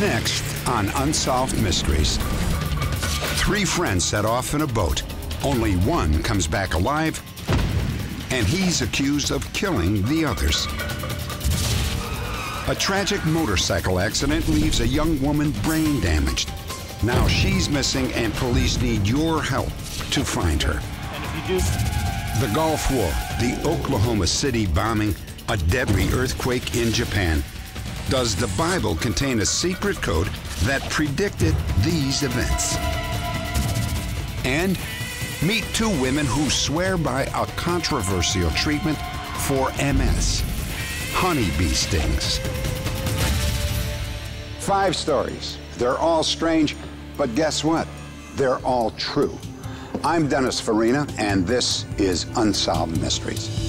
Next on Unsolved Mysteries. Three friends set off in a boat. Only one comes back alive, and he's accused of killing the others. A tragic motorcycle accident leaves a young woman brain damaged. Now she's missing, and police need your help to find her. The Gulf War, the Oklahoma City bombing, a deadly earthquake in Japan. Does the Bible contain a secret code that predicted these events? And meet two women who swear by a controversial treatment for MS honeybee stings. Five stories. They're all strange, but guess what? They're all true. I'm Dennis Farina, and this is Unsolved Mysteries.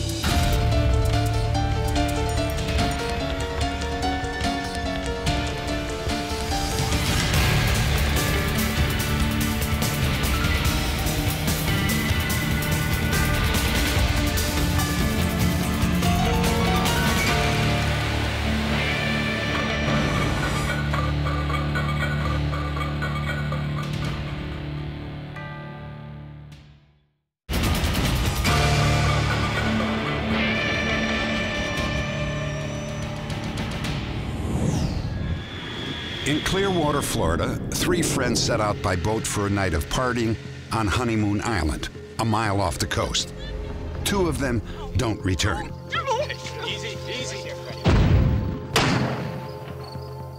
In Clearwater, Florida, three friends set out by boat for a night of partying on Honeymoon Island, a mile off the coast. Two of them don't return.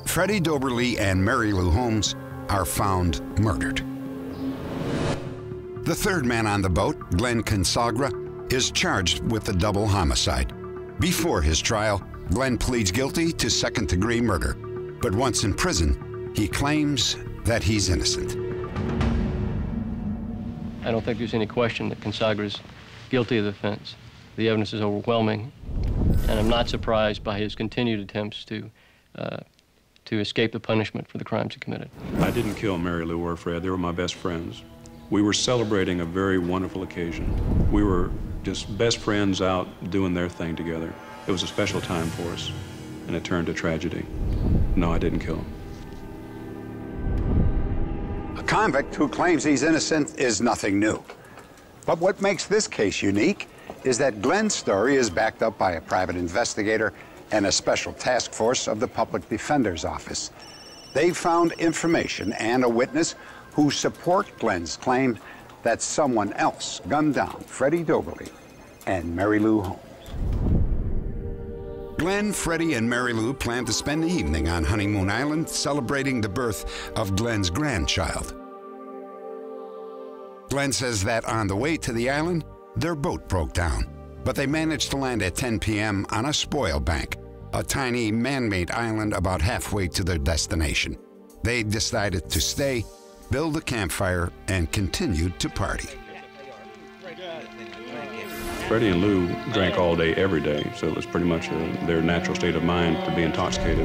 Freddie Doberly and Mary Lou Holmes are found murdered. The third man on the boat, Glenn Consagra, is charged with the double homicide. Before his trial, Glenn pleads guilty to second degree murder. But once in prison, he claims that he's innocent. I don't think there's any question that Consagra is guilty of the offense. The evidence is overwhelming, and I'm not surprised by his continued attempts to, uh, to escape the punishment for the crimes he committed. I didn't kill Mary Lou or Fred. They were my best friends. We were celebrating a very wonderful occasion. We were just best friends out doing their thing together. It was a special time for us, and it turned to tragedy. No, I didn't kill him. A convict who claims he's innocent is nothing new. But what makes this case unique is that Glenn's story is backed up by a private investigator and a special task force of the Public Defender's Office. They found information and a witness who support Glenn's claim that someone else gunned down Freddie Doberly and Mary Lou Holmes. Glenn, Freddie, and Mary Lou plan to spend the evening on Honeymoon Island celebrating the birth of Glenn's grandchild. Glenn says that on the way to the island, their boat broke down, but they managed to land at 10 p.m. on a spoil bank, a tiny man-made island about halfway to their destination. They decided to stay, build a campfire, and continued to party. Freddie and Lou drank all day, every day, so it was pretty much uh their natural state of mind to be intoxicated.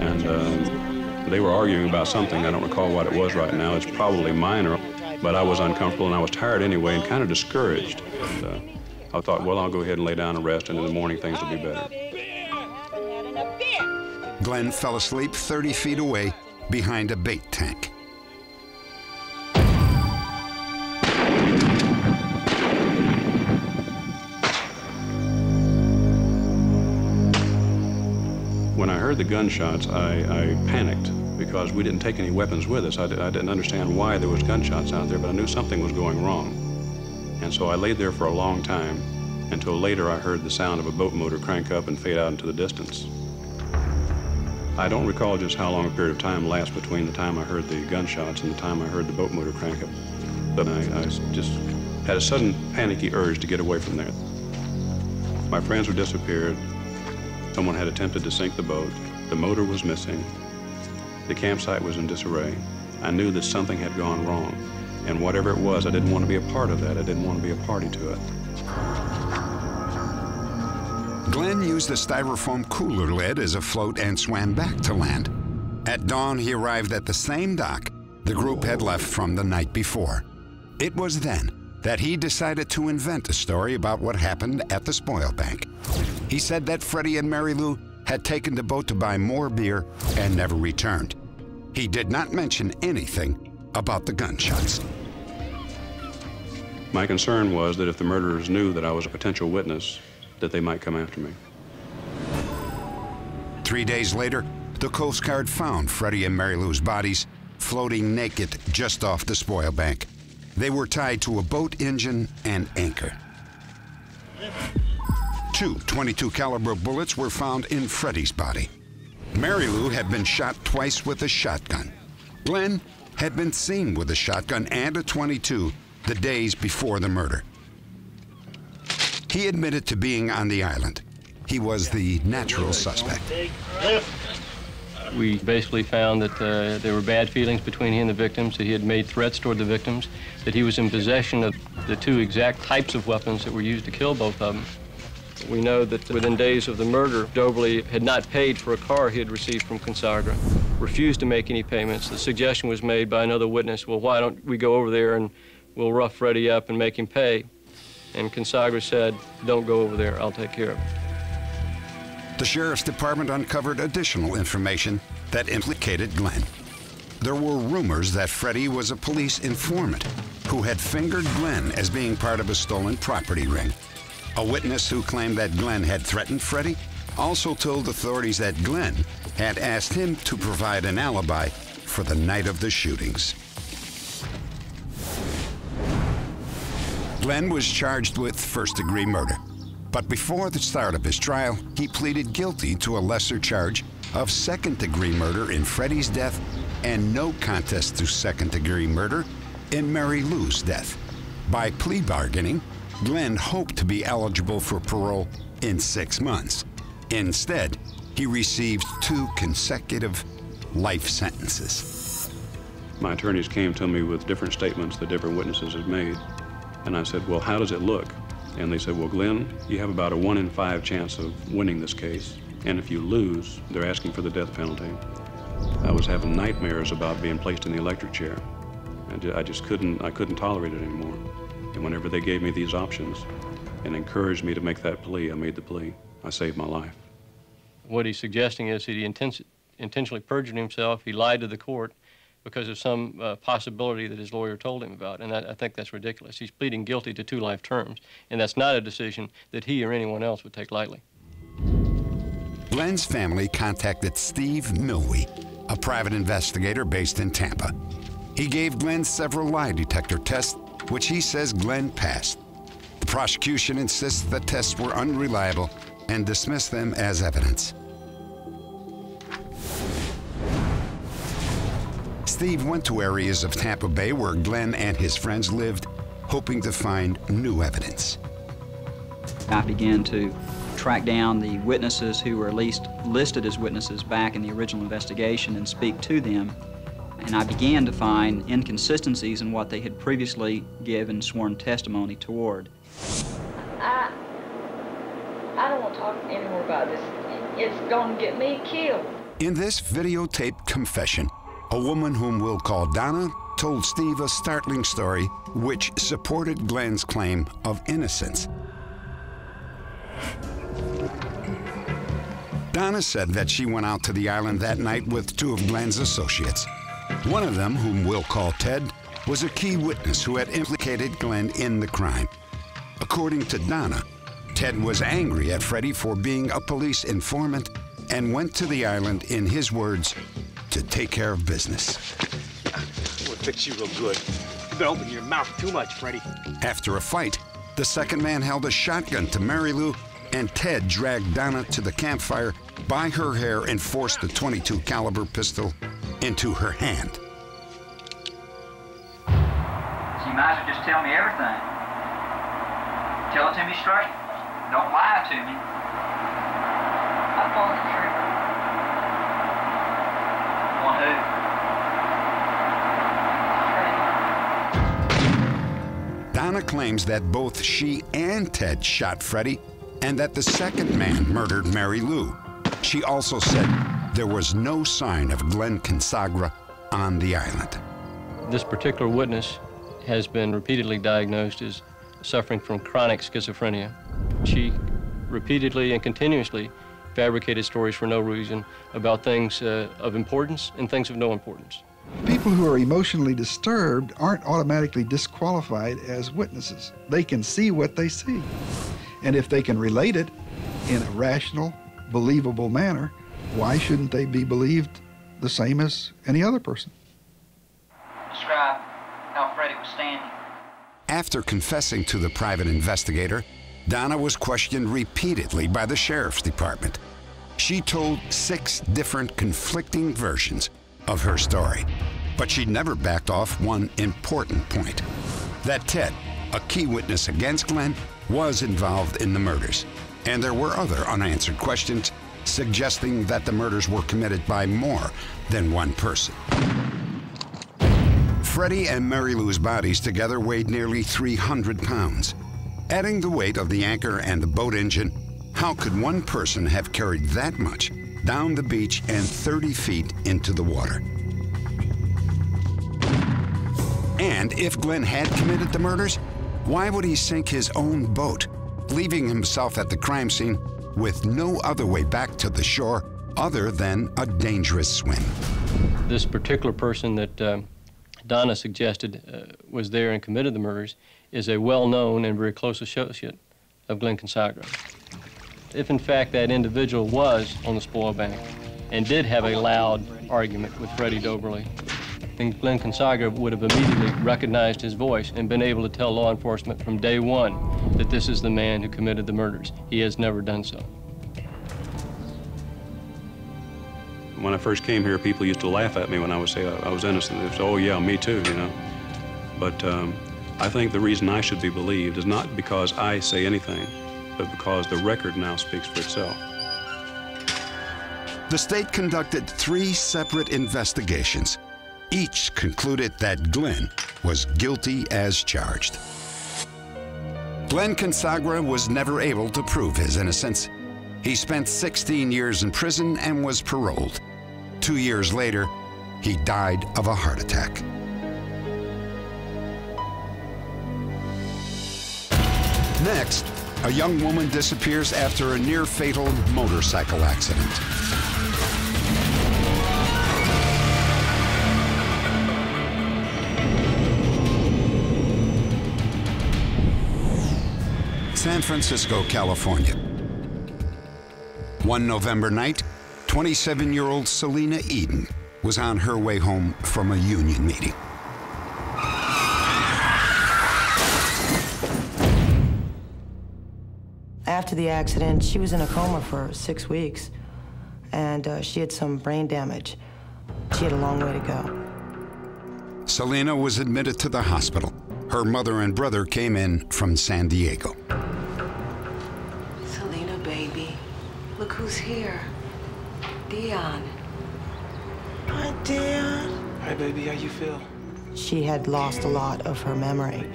And um, they were arguing about something. I don't recall what it was right now. It's probably minor, but I was uncomfortable and I was tired anyway and kind of discouraged. And, uh, I thought, well, I'll go ahead and lay down and rest, and in the morning things will be better. Glenn fell asleep 30 feet away behind a bait tank. When I heard the gunshots, I, I panicked because we didn't take any weapons with us. I, di- I didn't understand why there was gunshots out there, but I knew something was going wrong. And so I laid there for a long time until later I heard the sound of a boat motor crank up and fade out into the distance. I don't recall just how long a period of time lapsed between the time I heard the gunshots and the time I heard the boat motor crank up. But I, I just had a sudden panicky urge to get away from there. My friends were disappeared. Someone had attempted to sink the boat. The motor was missing. The campsite was in disarray. I knew that something had gone wrong. And whatever it was, I didn't want to be a part of that. I didn't want to be a party to it. Glenn used the styrofoam cooler lid as a float and swam back to land. At dawn, he arrived at the same dock the group had left from the night before. It was then that he decided to invent a story about what happened at the spoil bank. He said that Freddie and Mary Lou had taken the boat to buy more beer and never returned. He did not mention anything about the gunshots. My concern was that if the murderers knew that I was a potential witness, that they might come after me. Three days later, the Coast Guard found Freddie and Mary Lou's bodies floating naked just off the spoil bank. They were tied to a boat engine and anchor. Two 22 caliber bullets were found in Freddie's body. Mary Lou had been shot twice with a shotgun. Glenn had been seen with a shotgun and a 22 the days before the murder. He admitted to being on the island. He was the natural suspect. We basically found that uh, there were bad feelings between he and the victims, that he had made threats toward the victims, that he was in possession of the two exact types of weapons that were used to kill both of them. We know that within days of the murder, Doberly had not paid for a car he had received from Consagra, refused to make any payments. The suggestion was made by another witness, well, why don't we go over there and we'll rough Freddie up and make him pay? And Consagra said, don't go over there, I'll take care of it. The sheriff's department uncovered additional information that implicated Glenn. There were rumors that Freddie was a police informant who had fingered Glenn as being part of a stolen property ring. A witness who claimed that Glenn had threatened Freddie also told authorities that Glenn had asked him to provide an alibi for the night of the shootings. Glenn was charged with first degree murder, but before the start of his trial, he pleaded guilty to a lesser charge of second degree murder in Freddie's death and no contest to second degree murder in Mary Lou's death. By plea bargaining, Glenn hoped to be eligible for parole in six months. Instead, he received two consecutive life sentences. My attorneys came to me with different statements that different witnesses had made. And I said, well, how does it look? And they said, well, Glenn, you have about a one in five chance of winning this case. And if you lose, they're asking for the death penalty. I was having nightmares about being placed in the electric chair. And I just couldn't, I couldn't tolerate it anymore. And whenever they gave me these options and encouraged me to make that plea, I made the plea. I saved my life. What he's suggesting is that he inten intentionally perjured himself, he lied to the court because of some uh, possibility that his lawyer told him about, and I, I think that's ridiculous. He's pleading guilty to two life terms, and that's not a decision that he or anyone else would take lightly. Glenn's family contacted Steve Milwee, a private investigator based in Tampa. He gave Glenn several lie detector tests which he says Glenn passed. The prosecution insists the tests were unreliable and dismiss them as evidence. Steve went to areas of Tampa Bay where Glenn and his friends lived, hoping to find new evidence. I began to track down the witnesses who were at least listed as witnesses back in the original investigation and speak to them and I began to find inconsistencies in what they had previously given sworn testimony toward. I, I don't want to talk anymore about this. It's going to get me killed. In this videotaped confession, a woman whom we'll call Donna told Steve a startling story which supported Glenn's claim of innocence. Donna said that she went out to the island that night with two of Glenn's associates. One of them, whom we'll call Ted, was a key witness who had implicated Glenn in the crime. According to Donna, Ted was angry at Freddie for being a police informant and went to the island, in his words, to take care of business. We'll fix you real good. You've been opening your mouth too much, Freddie. After a fight, the second man held a shotgun to Mary Lou, and Ted dragged Donna to the campfire by her hair and forced the 22 caliber pistol into her hand. So you might as well just tell me everything. Tell it to me straight. Don't lie to me. I'm on the truth. On who? Donna claims that both she and Ted shot Freddie and that the second man murdered Mary Lou. She also said there was no sign of Glenn Consagra on the island. This particular witness has been repeatedly diagnosed as suffering from chronic schizophrenia. She repeatedly and continuously fabricated stories for no reason about things uh, of importance and things of no importance. People who are emotionally disturbed aren't automatically disqualified as witnesses. They can see what they see. And if they can relate it in a rational, believable manner, why shouldn't they be believed the same as any other person? Describe how Freddie was standing. After confessing to the private investigator, Donna was questioned repeatedly by the sheriff's department. She told six different conflicting versions of her story, but she never backed off one important point that Ted, a key witness against Glenn, was involved in the murders. And there were other unanswered questions suggesting that the murders were committed by more than one person. Freddie and Mary Lou's bodies together weighed nearly 300 pounds. Adding the weight of the anchor and the boat engine, how could one person have carried that much down the beach and 30 feet into the water? And if Glenn had committed the murders, why would he sink his own boat, leaving himself at the crime scene with no other way back to the shore other than a dangerous swim? This particular person that uh, Donna suggested uh, was there and committed the murders is a well-known and very close associate of Glenn Consagra. If in fact that individual was on the spoil bank and did have a loud argument with Freddie Doberly, then Glenn Consagra would have immediately recognized his voice and been able to tell law enforcement from day one that this is the man who committed the murders. He has never done so. When I first came here, people used to laugh at me when I would say I was innocent. They would say, oh yeah, me too, you know. But um, I think the reason I should be believed is not because I say anything, but because the record now speaks for itself. The state conducted three separate investigations. Each concluded that Glenn was guilty as charged. Glenn Consagra was never able to prove his innocence. He spent 16 years in prison and was paroled. Two years later, he died of a heart attack. Next, a young woman disappears after a near fatal motorcycle accident. San Francisco, California. One November night, 27 year old Selena Eden was on her way home from a union meeting. After the accident, she was in a coma for six weeks, and uh, she had some brain damage. She had a long way to go. Selena was admitted to the hospital. Her mother and brother came in from San Diego. Selena, baby, look who's here. Dion. Hi, Dion. Hi, baby. How you feel? She had lost a lot of her memory.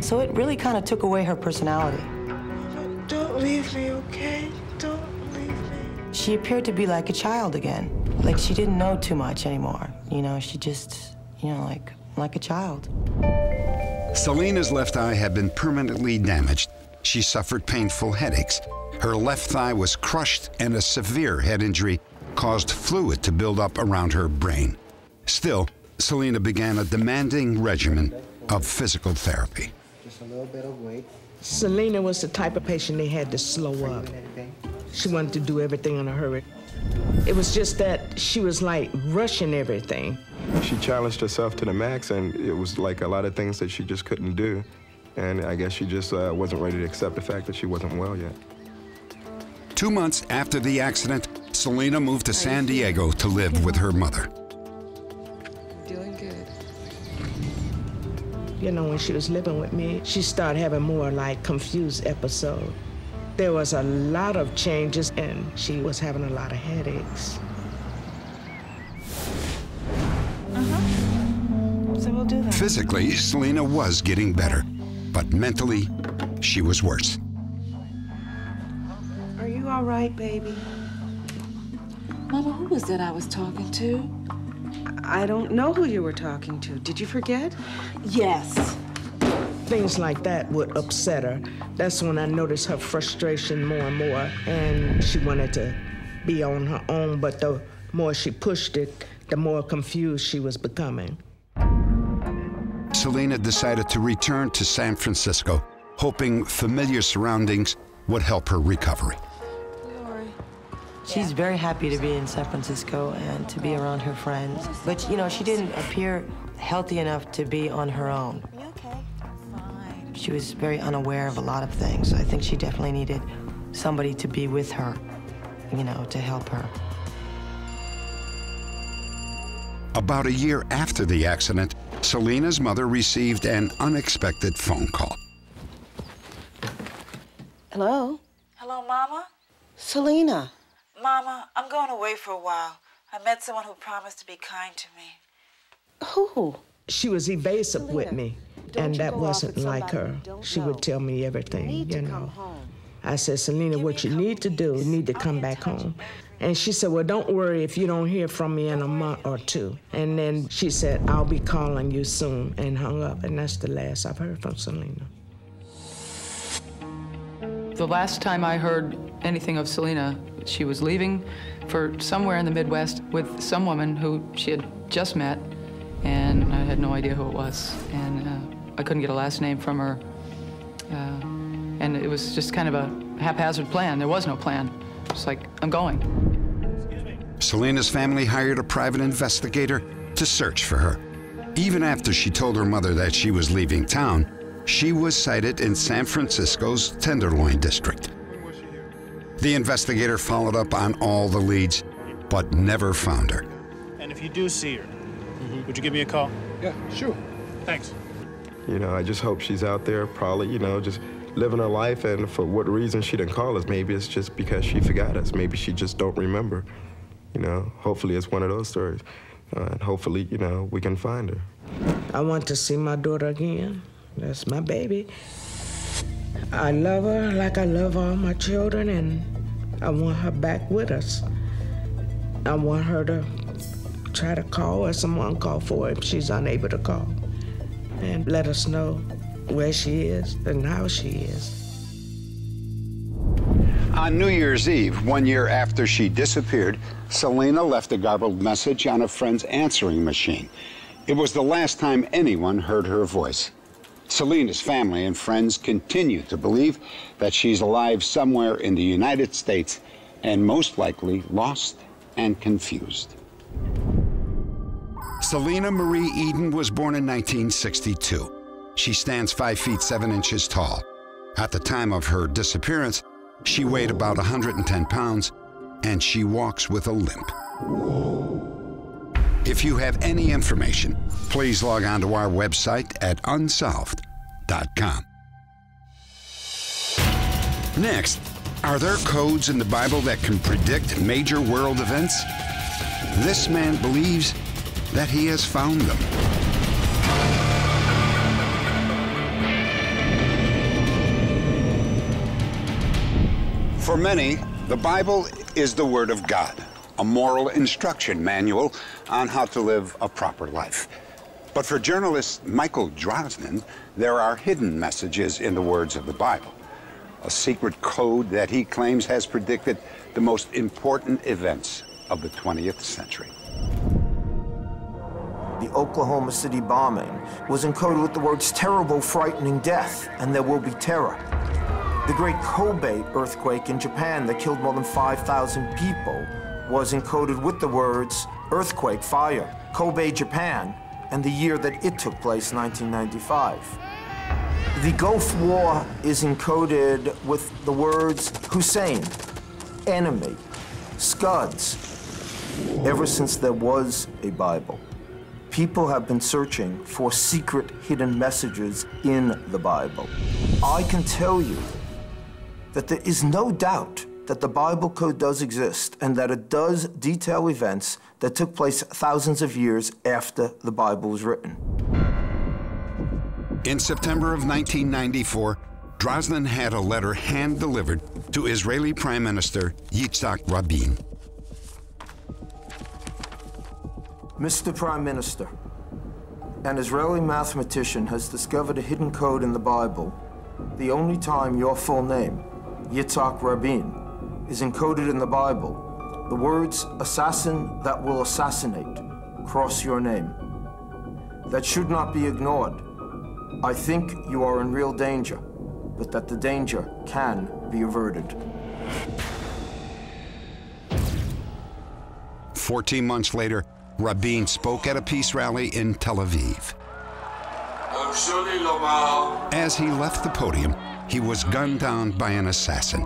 So it really kind of took away her personality. Don't, don't leave me, okay? Don't leave me. She appeared to be like a child again. Like she didn't know too much anymore. You know, she just, you know, like, like a child. Selena's left eye had been permanently damaged. She suffered painful headaches. Her left thigh was crushed, and a severe head injury caused fluid to build up around her brain. Still, Selena began a demanding regimen of physical therapy. Just a little bit of weight. Selena was the type of patient they had to slow up. She wanted to do everything in a hurry. It was just that she was like rushing everything. She challenged herself to the max, and it was like a lot of things that she just couldn't do. And I guess she just uh, wasn't ready to accept the fact that she wasn't well yet. Two months after the accident, Selena moved to San Diego to live with her mother. Doing good. You know, when she was living with me, she started having more like confused episodes. There was a lot of changes, and she was having a lot of headaches. Uh-huh. So we'll do that. Physically, Selena was getting better, but mentally, she was worse. Are you all right, baby? Mama, who was that I was talking to? I don't know who you were talking to. Did you forget? Yes. Things like that would upset her. That's when I noticed her frustration more and more, and she wanted to be on her own, but the more she pushed it, the more confused she was becoming. Selena decided to return to San Francisco, hoping familiar surroundings would help her recovery. She's very happy to be in San Francisco and to be around her friends. But, you know, she didn't appear healthy enough to be on her own. She was very unaware of a lot of things. I think she definitely needed somebody to be with her, you know, to help her. About a year after the accident, Selena's mother received an unexpected phone call. Hello? Hello, Mama? Selena. Mama, I'm going away for a while. I met someone who promised to be kind to me. Who? She was evasive with me, and that wasn't like her. She would tell me everything, you know. I said, Selena, what you need to do, you need to come back home. And she said, Well, don't worry if you don't hear from me in a month or two. And then she said, I'll be calling you soon, and hung up. And that's the last I've heard from Selena. The last time I heard anything of Selena, she was leaving for somewhere in the Midwest with some woman who she had just met, and I had no idea who it was. And uh, I couldn't get a last name from her. Uh, and it was just kind of a haphazard plan. There was no plan. It's like, I'm going. Selena's family hired a private investigator to search for her. Even after she told her mother that she was leaving town, she was sighted in San Francisco's Tenderloin district. The investigator followed up on all the leads, but never found her. And if you do see her, mm-hmm. would you give me a call? Yeah, sure. Thanks. You know, I just hope she's out there, probably, you know, just living her life. And for what reason she didn't call us, maybe it's just because she forgot us. Maybe she just don't remember. You know, hopefully it's one of those stories. Uh, and hopefully, you know, we can find her. I want to see my daughter again. That's my baby. I love her like I love all my children, and I want her back with us. I want her to try to call or someone call for her if she's unable to call and let us know where she is and how she is. On New Year's Eve, one year after she disappeared, Selena left a garbled message on a friend's answering machine. It was the last time anyone heard her voice. Selena's family and friends continue to believe that she's alive somewhere in the United States and most likely lost and confused. Selena Marie Eden was born in 1962. She stands 5 feet 7 inches tall. At the time of her disappearance, she weighed about 110 pounds and she walks with a limp. If you have any information, please log on to our website at unsolved.com. Next, are there codes in the Bible that can predict major world events? This man believes that he has found them. For many, the Bible is the Word of God, a moral instruction manual on how to live a proper life. But for journalist Michael Drosnin, there are hidden messages in the words of the Bible, a secret code that he claims has predicted the most important events of the 20th century. The Oklahoma City bombing was encoded with the words terrible, frightening death, and there will be terror. The great Kobe earthquake in Japan that killed more than 5,000 people was encoded with the words earthquake, fire, Kobe, Japan, and the year that it took place, 1995. The Gulf War is encoded with the words Hussein, enemy, Scuds, ever since there was a Bible. People have been searching for secret hidden messages in the Bible. I can tell you that there is no doubt that the Bible code does exist and that it does detail events that took place thousands of years after the Bible was written. In September of 1994, Drosnin had a letter hand delivered to Israeli Prime Minister Yitzhak Rabin. Mr. Prime Minister, an Israeli mathematician has discovered a hidden code in the Bible, the only time your full name, Yitzhak Rabin, is encoded in the Bible The words assassin that will assassinate cross your name. That should not be ignored. I think you are in real danger, but that the danger can be averted. 14 months later, Rabin spoke at a peace rally in Tel Aviv. As he left the podium, he was gunned down by an assassin.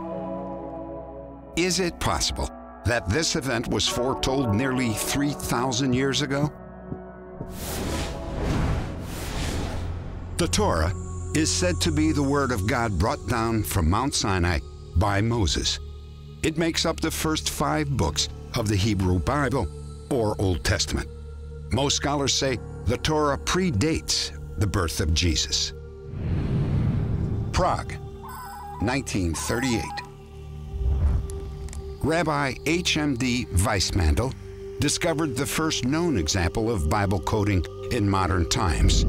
Is it possible that this event was foretold nearly 3,000 years ago? The Torah is said to be the Word of God brought down from Mount Sinai by Moses. It makes up the first five books of the Hebrew Bible or Old Testament. Most scholars say the Torah predates the birth of Jesus. Prague, 1938. Rabbi H.M.D. Weissmandl discovered the first known example of Bible coding in modern times.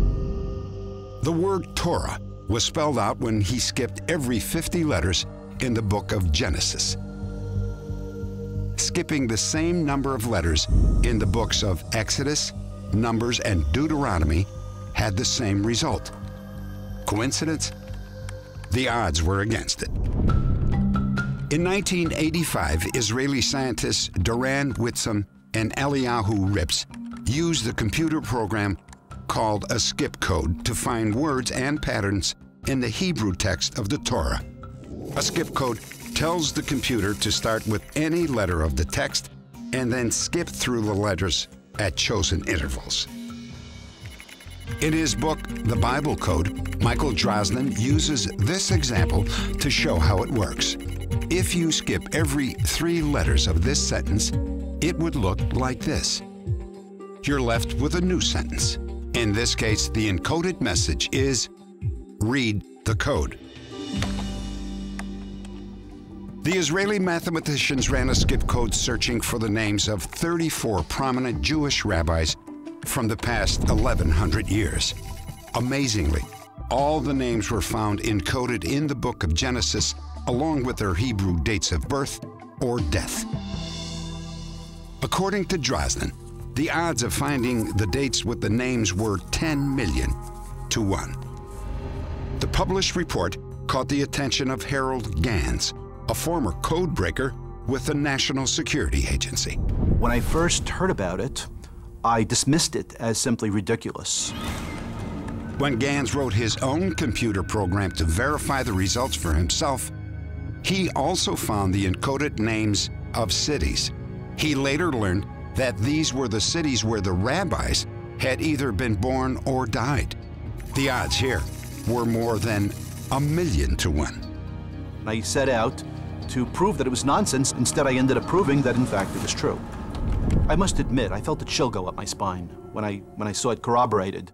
The word Torah was spelled out when he skipped every 50 letters in the book of Genesis. Skipping the same number of letters in the books of Exodus, Numbers, and Deuteronomy had the same result. Coincidence? The odds were against it. In 1985, Israeli scientists Doron Witztum and Eliyahu Rips used the computer program called a skip code to find words and patterns in the Hebrew text of the Torah. A skip code tells the computer to start with any letter of the text and then skip through the letters at chosen intervals. In his book, The Bible Code, Michael Drosnin uses this example to show how it works. If you skip every three letters of this sentence, it would look like this. You're left with a new sentence. In this case, the encoded message is read the code. The Israeli mathematicians ran a skip code searching for the names of 34 prominent Jewish rabbis from the past 1100 years. Amazingly, all the names were found encoded in the book of Genesis along with their Hebrew dates of birth or death. According to Drosnin, the odds of finding the dates with the names were 10 million to 1. The published report caught the attention of Harold Gans, a former code breaker with the National Security Agency. When I first heard about it, I dismissed it as simply ridiculous. When Gans wrote his own computer program to verify the results for himself, he also found the encoded names of cities. He later learned that these were the cities where the rabbis had either been born or died. The odds here were more than a million to one. I set out to prove that it was nonsense. Instead, I ended up proving that, in fact, it was true. I must admit, I felt a chill go up my spine when I, when I saw it corroborated.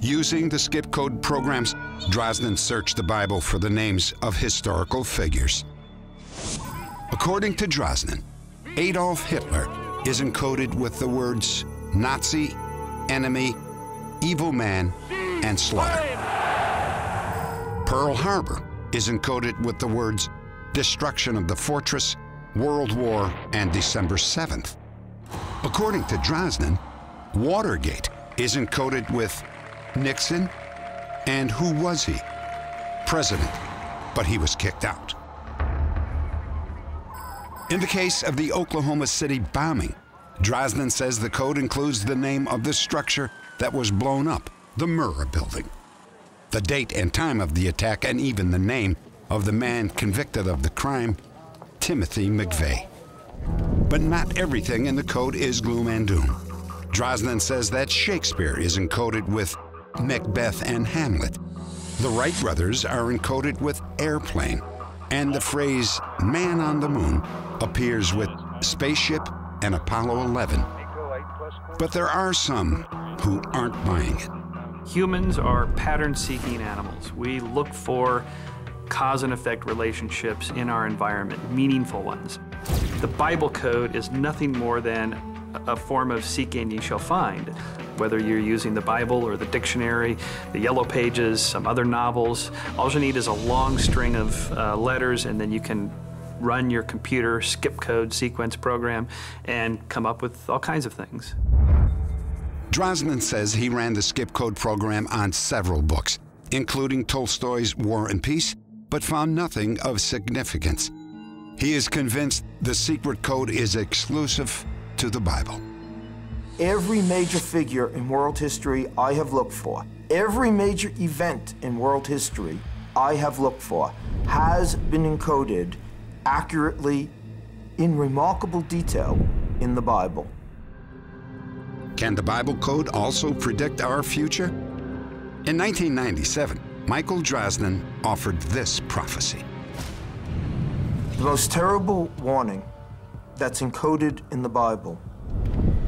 Using the skip code programs, Drosnin searched the Bible for the names of historical figures. According to Drosnin, Adolf Hitler is encoded with the words Nazi, enemy, evil man, and slaughter. Pearl Harbor is encoded with the words destruction of the fortress, World War, and December 7th. According to Drosnin, Watergate is encoded with Nixon, and who was he? President, but he was kicked out. In the case of the Oklahoma City bombing, Drosnin says the code includes the name of the structure that was blown up, the Murrah building. The date and time of the attack, and even the name of the man convicted of the crime, Timothy McVeigh. But not everything in the code is gloom and doom. Drosnin says that Shakespeare is encoded with Macbeth and Hamlet. The Wright brothers are encoded with airplane, and the phrase man on the moon appears with spaceship and Apollo 11. But there are some who aren't buying it. Humans are pattern seeking animals. We look for cause and effect relationships in our environment, meaningful ones. The Bible code is nothing more than a form of seek and ye shall find. Whether you're using the Bible or the dictionary, the yellow pages, some other novels, all you need is a long string of uh, letters and then you can run your computer skip code sequence program and come up with all kinds of things. Drosnin says he ran the skip code program on several books, including Tolstoy's War and Peace, but found nothing of significance. He is convinced the secret code is exclusive to the Bible. Every major figure in world history I have looked for, every major event in world history I have looked for, has been encoded accurately in remarkable detail in the Bible. Can the Bible code also predict our future? In 1997, Michael Drosnin offered this prophecy. The most terrible warning that's encoded in the Bible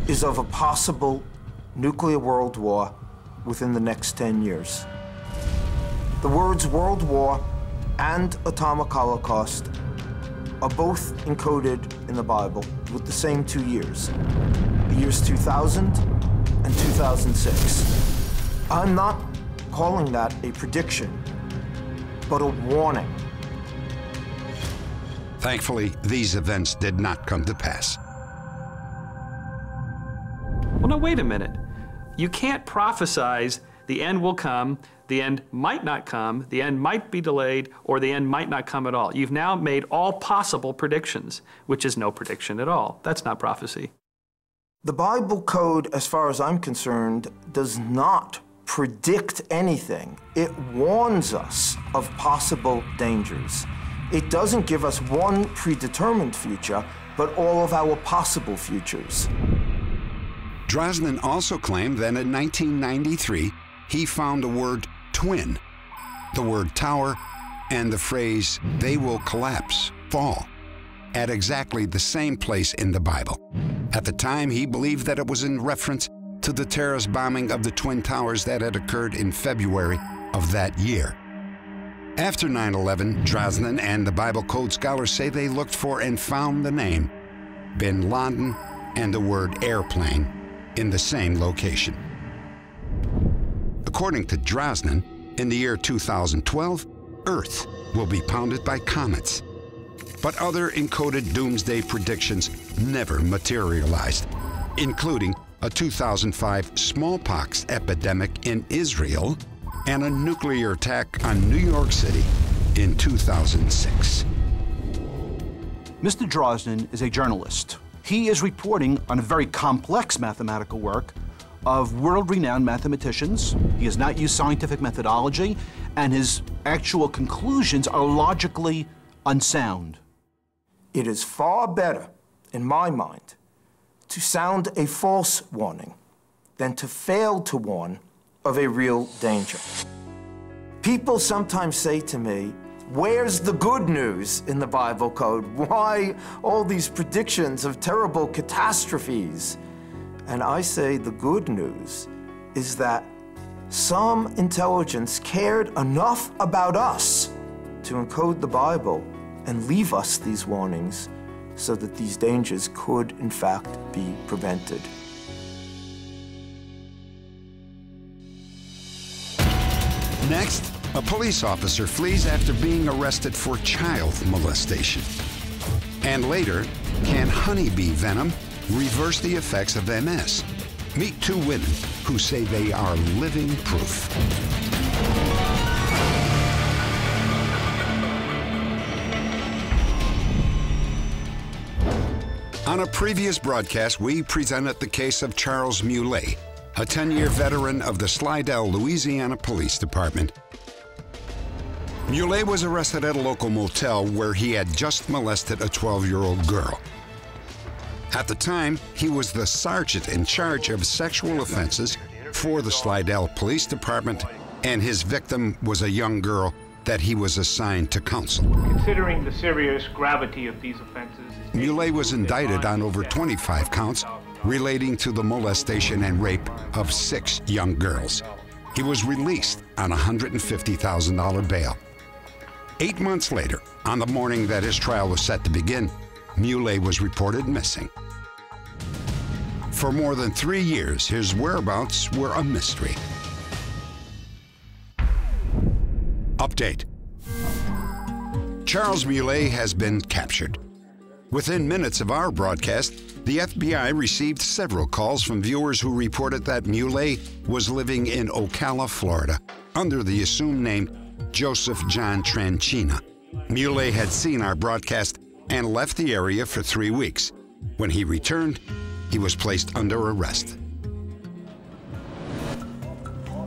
is of a possible nuclear world war within the next 10 years. The words world war and atomic holocaust are both encoded in the Bible with the same two years, the years 2000 and 2006. I'm not calling that a prediction, but a warning. Thankfully, these events did not come to pass. Well, now, wait a minute. You can't prophesize the end will come, the end might not come, the end might be delayed, or the end might not come at all. You've now made all possible predictions, which is no prediction at all. That's not prophecy. The Bible code, as far as I'm concerned, does not predict anything. It warns us of possible dangers. It doesn't give us one predetermined future, but all of our possible futures. Drosnin also claimed that in 1993, he found the word twin, the word tower, and the phrase, they will collapse, fall, at exactly the same place in the Bible. At the time, he believed that it was in reference to the terrorist bombing of the Twin Towers that had occurred in February of that year. After 9 11, Drosnin and the Bible Code scholars say they looked for and found the name bin Laden and the word airplane in the same location. According to Drosnin, in the year 2012, Earth will be pounded by comets. But other encoded doomsday predictions never materialized, including a 2005 smallpox epidemic in Israel and a nuclear attack on New York City in 2006. Mr. Drosnin is a journalist. He is reporting on a very complex mathematical work of world-renowned mathematicians. He has not used scientific methodology, and his actual conclusions are logically unsound. It is far better, in my mind, to sound a false warning than to fail to warn of a real danger. People sometimes say to me, Where's the good news in the Bible code? Why all these predictions of terrible catastrophes? And I say the good news is that some intelligence cared enough about us to encode the Bible and leave us these warnings so that these dangers could, in fact, be prevented. Next, a police officer flees after being arrested for child molestation. And later, can honeybee venom reverse the effects of MS? Meet two women who say they are living proof. On a previous broadcast, we presented the case of Charles Muley, a 10 year veteran of the Slidell, Louisiana Police Department. Muley was arrested at a local motel where he had just molested a 12 year old girl. At the time, he was the sergeant in charge of sexual offenses for the Slidell Police Department, and his victim was a young girl that he was assigned to counsel. Considering the serious gravity of these offenses, Muley was indicted on over 25 counts relating to the molestation and rape of six young girls. He was released on $150,000 bail. Eight months later, on the morning that his trial was set to begin, Muley was reported missing. For more than three years, his whereabouts were a mystery. Update Charles Muley has been captured. Within minutes of our broadcast, the FBI received several calls from viewers who reported that Muley was living in Ocala, Florida, under the assumed name Joseph John Tranchina. Muley had seen our broadcast and left the area for three weeks. When he returned, he was placed under arrest.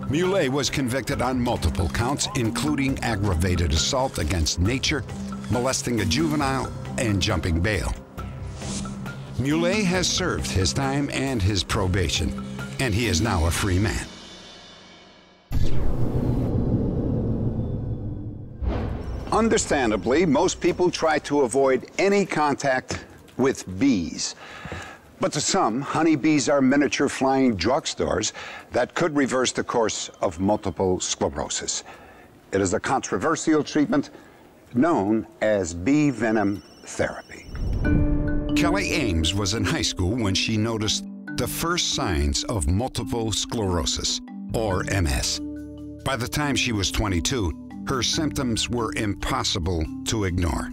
Muley was convicted on multiple counts, including aggravated assault against nature, molesting a juvenile, and jumping bail. Muley has served his time and his probation, and he is now a free man. Understandably, most people try to avoid any contact with bees. But to some, honeybees are miniature flying drugstores that could reverse the course of multiple sclerosis. It is a controversial treatment known as bee venom therapy. Kelly Ames was in high school when she noticed the first signs of multiple sclerosis, or MS. By the time she was 22, her symptoms were impossible to ignore.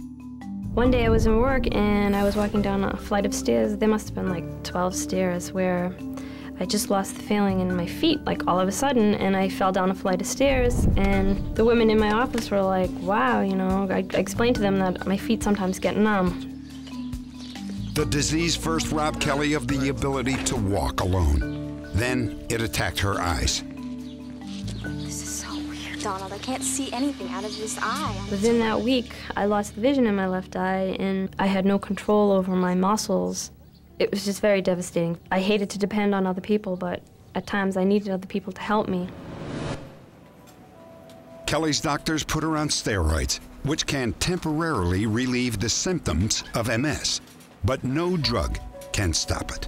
One day I was in work and I was walking down a flight of stairs. There must have been like 12 stairs where I just lost the feeling in my feet, like all of a sudden, and I fell down a flight of stairs. And the women in my office were like, wow, you know, I, I explained to them that my feet sometimes get numb. The disease first robbed Kelly of the ability to walk alone. Then it attacked her eyes. Donald. I can't see anything out of this eye. Within that week, I lost the vision in my left eye, and I had no control over my muscles. It was just very devastating. I hated to depend on other people, but at times I needed other people to help me. Kelly's doctors put her on steroids, which can temporarily relieve the symptoms of MS, but no drug can stop it.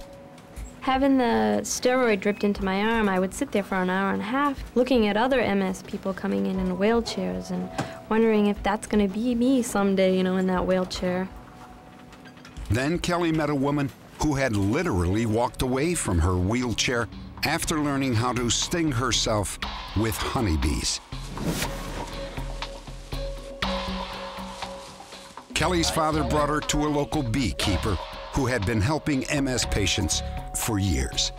Having the steroid dripped into my arm, I would sit there for an hour and a half looking at other MS people coming in in wheelchairs and wondering if that's going to be me someday, you know, in that wheelchair. Then Kelly met a woman who had literally walked away from her wheelchair after learning how to sting herself with honeybees. Kelly's father brought her to a local beekeeper who had been helping MS patients for years.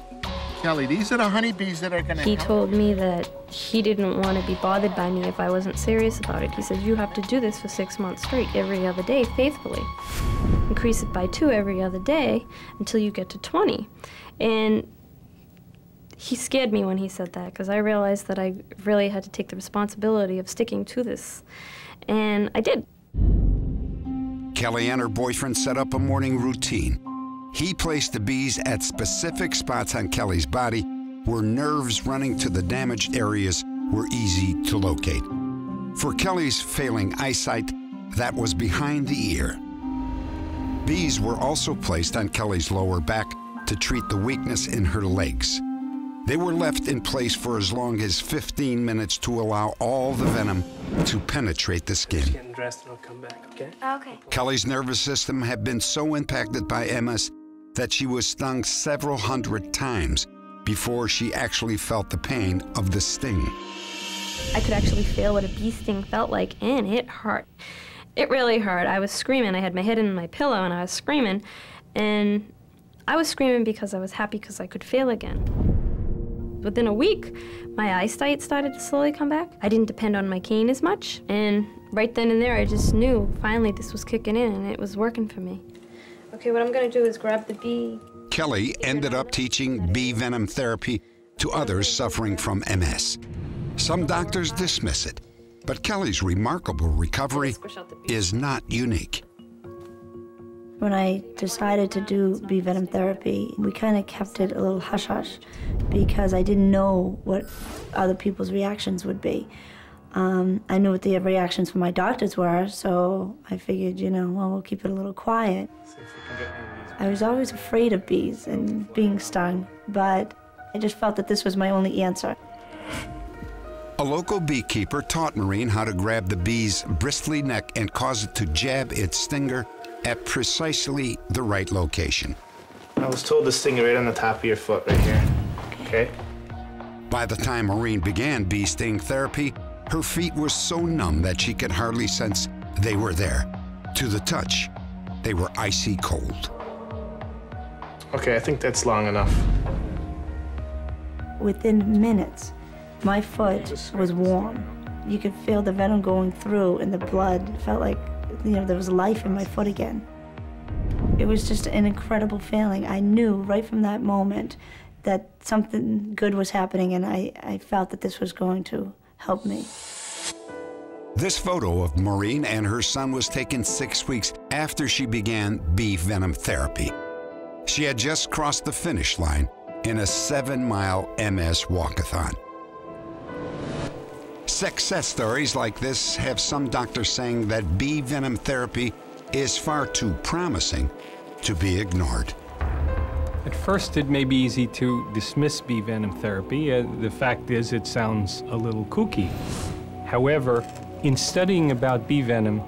Kelly, these are the honeybees that are going to He told me that he didn't want to be bothered by me if I wasn't serious about it. He said, you have to do this for six months straight, every other day, faithfully. Increase it by two every other day until you get to 20. And he scared me when he said that because I realized that I really had to take the responsibility of sticking to this. And I did. Kelly and her boyfriend set up a morning routine. He placed the bees at specific spots on Kelly's body where nerves running to the damaged areas were easy to locate. For Kelly's failing eyesight, that was behind the ear. Bees were also placed on Kelly's lower back to treat the weakness in her legs. They were left in place for as long as 15 minutes to allow all the venom to penetrate the skin. Getting dressed and I'll come back, okay? Okay. Kelly's nervous system had been so impacted by MS that she was stung several hundred times before she actually felt the pain of the sting. I could actually feel what a bee sting felt like, and it hurt. It really hurt. I was screaming. I had my head in my pillow, and I was screaming. And I was screaming because I was happy because I could feel again. Within a week, my eyesight started to slowly come back. I didn't depend on my cane as much, and right then and there, I just knew finally this was kicking in and it was working for me. Okay, what I'm gonna do is grab the bee. Kelly ended up teaching bee venom therapy to others suffering from MS. Some doctors dismiss it, but Kelly's remarkable recovery is not unique. When I decided to do bee venom therapy, we kind of kept it a little hush hush because I didn't know what other people's reactions would be. Um, I knew what the reactions from my doctors were, so I figured, you know, well, we'll keep it a little quiet. I was always afraid of bees and being stung, but I just felt that this was my only answer. A local beekeeper taught Maureen how to grab the bee's bristly neck and cause it to jab its stinger at precisely the right location. I was told to sting it right on the top of your foot right here. Okay. By the time Maureen began bee sting therapy, her feet were so numb that she could hardly sense they were there. To the touch, they were icy cold. Okay, I think that's long enough. Within minutes, my foot was warm. You could feel the venom going through and the blood. It felt like, you know, there was life in my foot again. It was just an incredible feeling. I knew right from that moment that something good was happening, and I, I felt that this was going to help me. This photo of Maureen and her son was taken six weeks after she began bee venom therapy. She had just crossed the finish line in a seven mile MS walkathon. Success stories like this have some doctors saying that bee venom therapy is far too promising to be ignored. At first, it may be easy to dismiss bee venom therapy. Uh, the fact is, it sounds a little kooky. However, in studying about bee venom,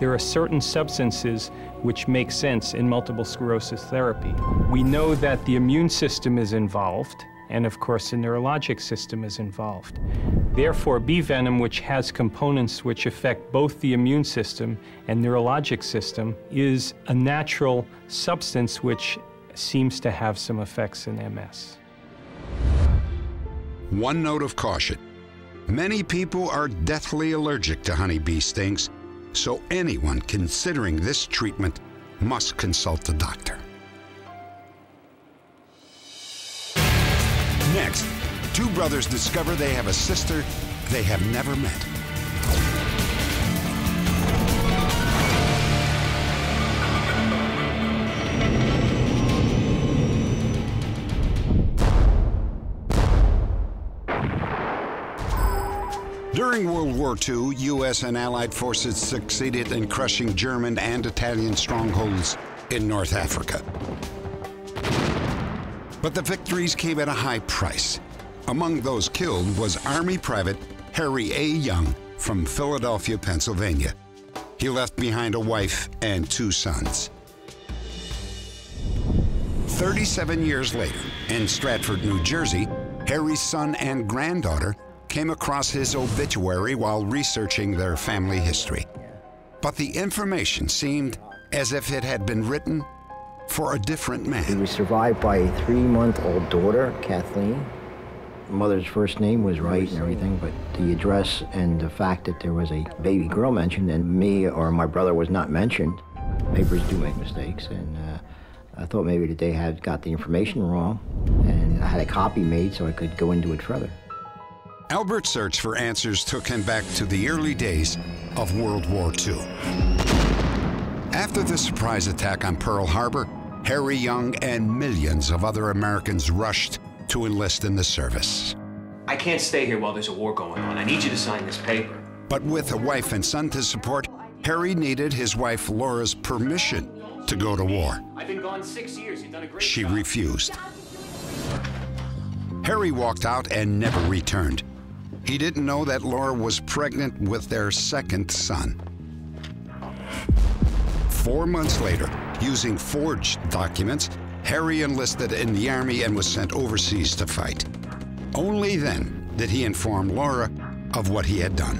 there are certain substances which make sense in multiple sclerosis therapy. We know that the immune system is involved, and of course the neurologic system is involved. Therefore, bee venom, which has components which affect both the immune system and neurologic system, is a natural substance which seems to have some effects in MS. One note of caution. Many people are deathly allergic to honeybee stings, so anyone considering this treatment must consult a doctor. Next, two brothers discover they have a sister they have never met. During World War II, U.S. and Allied forces succeeded in crushing German and Italian strongholds in North Africa. But the victories came at a high price. Among those killed was Army Private Harry A. Young from Philadelphia, Pennsylvania. He left behind a wife and two sons. 37 years later, in Stratford, New Jersey, Harry's son and granddaughter came across his obituary while researching their family history. But the information seemed as if it had been written for a different man. He was survived by a three-month-old daughter, Kathleen. Mother's first name was right and everything, but the address and the fact that there was a baby girl mentioned and me or my brother was not mentioned, papers do make mistakes, and uh, I thought maybe that they had got the information wrong, and I had a copy made so I could go into it further. Albert's search for answers took him back to the early days of World War II. After the surprise attack on Pearl Harbor, Harry Young and millions of other Americans rushed to enlist in the service. I can't stay here while there's a war going on. I need you to sign this paper. But with a wife and son to support, Harry needed his wife Laura's permission to go to war. I've been gone six years. You've done a great She job. refused. Harry walked out and never returned. He didn't know that Laura was pregnant with their second son. Four months later, using forged documents, Harry enlisted in the Army and was sent overseas to fight. Only then did he inform Laura of what he had done.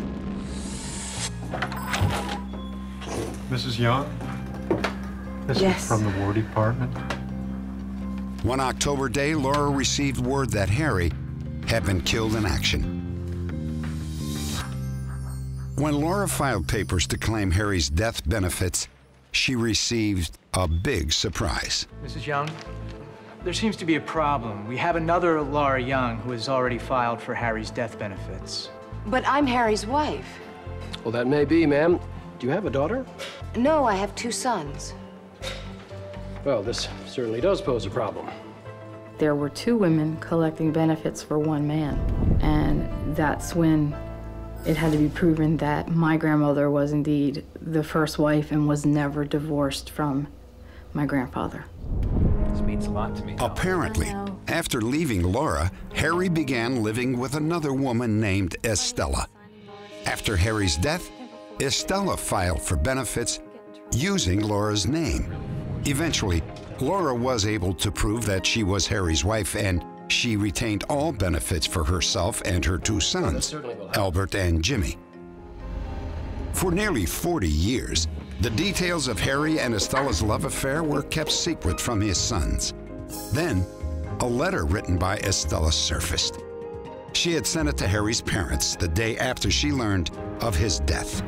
Mrs. Young? This Yes. is from the War Department. One October day, Laura received word that Harry had been killed in action. When Laura filed papers to claim Harry's death benefits, she received a big surprise. Mrs. Young, there seems to be a problem. We have another Laura Young who has already filed for Harry's death benefits. But I'm Harry's wife. Well, that may be, ma'am. Do you have a daughter? No, I have two sons. Well, this certainly does pose a problem. There were two women collecting benefits for one man, and that's when it had to be proven that my grandmother was indeed the first wife and was never divorced from my grandfather. This means a lot to me. Apparently, after leaving Laura, Harry began living with another woman named Estella. After Harry's death, Estella filed for benefits using Laura's name. Eventually, Laura was able to prove that she was Harry's wife and she retained all benefits for herself and her two sons, Albert and Jimmy. For nearly 40 years, the details of Harry and Estella's love affair were kept secret from his sons. Then, a letter written by Estella surfaced. She had sent it to Harry's parents the day after she learned of his death.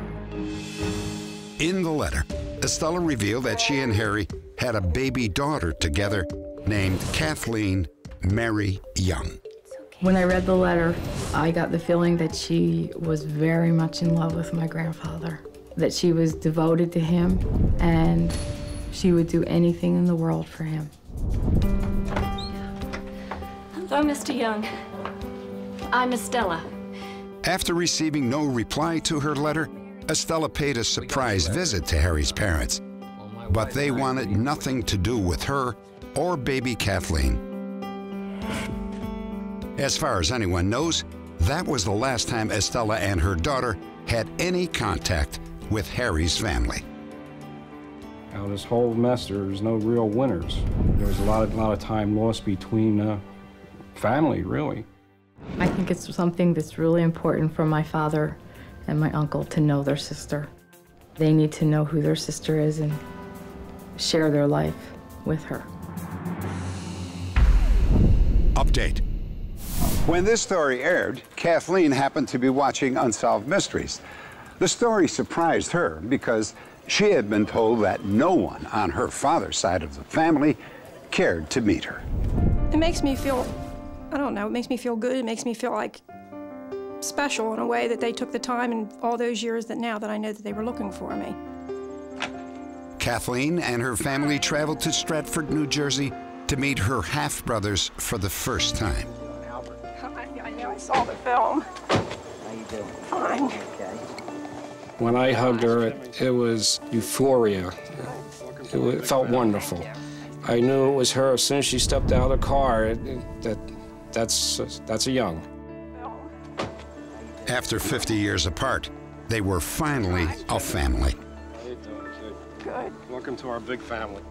In the letter, Estella revealed that she and Harry had a baby daughter together named Kathleen Mary Young. When I read the letter, I got the feeling that she was very much in love with my grandfather, that she was devoted to him, and she would do anything in the world for him. Hello, Mr. Young. I'm Estella. After receiving no reply to her letter, Estella paid a surprise visit to Harry's parents. But they wanted nothing to do with her or baby Kathleen. As far as anyone knows, that was the last time Estella and her daughter had any contact with Harry's family. Now, this whole mess, there's no real winners. There was a lot of, lot of time lost between uh, family, really. I think it's something that's really important for my father and my uncle to know their sister. They need to know who their sister is and share their life with her. Update. When this story aired, Kathleen happened to be watching Unsolved Mysteries. The story surprised her because she had been told that no one on her father's side of the family cared to meet her. It makes me feel, I don't know, it makes me feel good. It makes me feel like special in a way that they took the time in all those years that now that I know that they were looking for me. Kathleen and her family traveled to Stratford, New Jersey to meet her half brothers for the first time. I know I saw the film. How you doing? Fine. Okay. When I hugged her, it, it was euphoria. It, it felt wonderful. I knew it was her as soon as she stepped out of the car. It, it- that that's that's a young. After 50 years apart, they were finally a family. Good. Welcome to our big family.